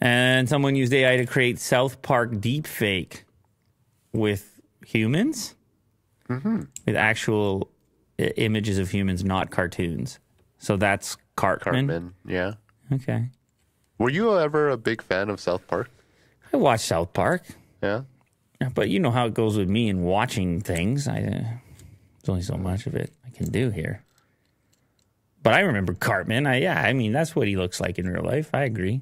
And someone used AI to create South Park deepfake with humans, Mm-hmm. with actual i- images of humans, not cartoons. So that's Cartman. Cartman. Yeah. Okay. Were you ever a big fan of South Park? I watch South Park, Yeah. but you know how it goes with me in watching things. I, uh, there's only so much of it I can do here. But I remember Cartman. I yeah, I mean that's what he looks like in real life. I agree.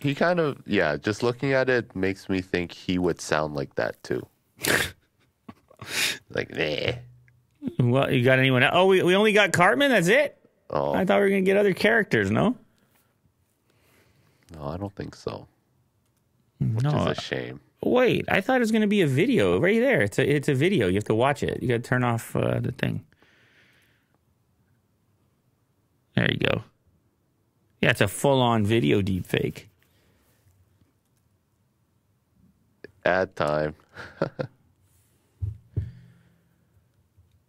He kind of, yeah, just looking at it makes me think he would sound like that too. like, nah. Well, you got anyone? Else? Oh, we we only got Cartman. That's it. Oh, I thought we were gonna get other characters. No, no, I don't think so. no. It's a shame. Wait, I thought it was gonna be a video right there. It's a it's a video. You have to watch it. You got to turn off uh, the thing. There you go. Yeah, it's a full on video deep fake. Ad time.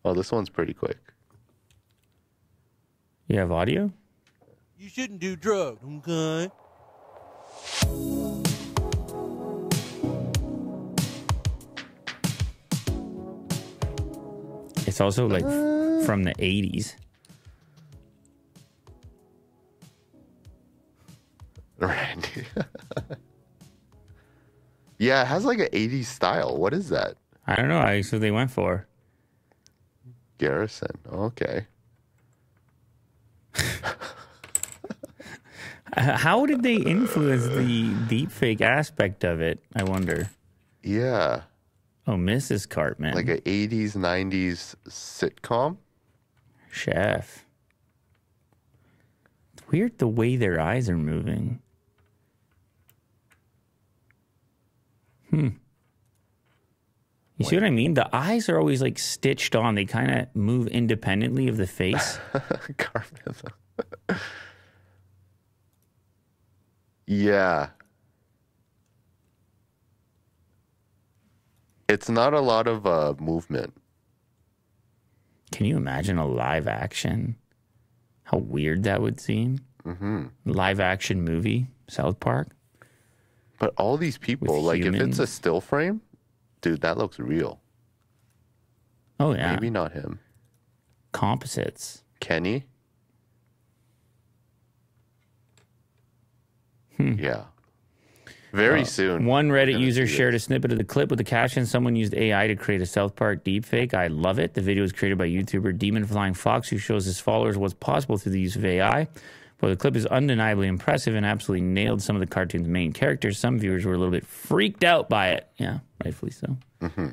oh, this one's pretty quick. You have audio? You shouldn't do drugs, okay? It's also like uh. from the 80s. Randy. yeah, it has like an 80s style. What is that? I don't know. I what they went for. Garrison. Okay. How did they influence the deep fake aspect of it? I wonder. Yeah. Oh, Mrs. Cartman. Like a 80s, 90s sitcom. chef. It's weird the way their eyes are moving. Hmm. You see what I mean? The eyes are always like stitched on. They kind of move independently of the face. Cartman. yeah. It's not a lot of uh, movement. Can you imagine a live action? How weird that would seem. Mm-hmm. Live action movie, South Park. But all these people, like if it's a still frame, dude, that looks real. Oh yeah, Maybe not him. composites. Kenny? Yeah. Very soon. Hmm. Uh, One Reddit user shared a snippet of the clip with the caption Someone used AI to create a South Park deepfake. I love it. The video was created by YouTuber Demon Flying Fox, who shows his followers what's possible through the use of AI. While the clip is undeniably impressive and absolutely nailed some of the cartoon's main characters, some viewers were a little bit freaked out by it. Yeah, rightfully so. Mm-hmm.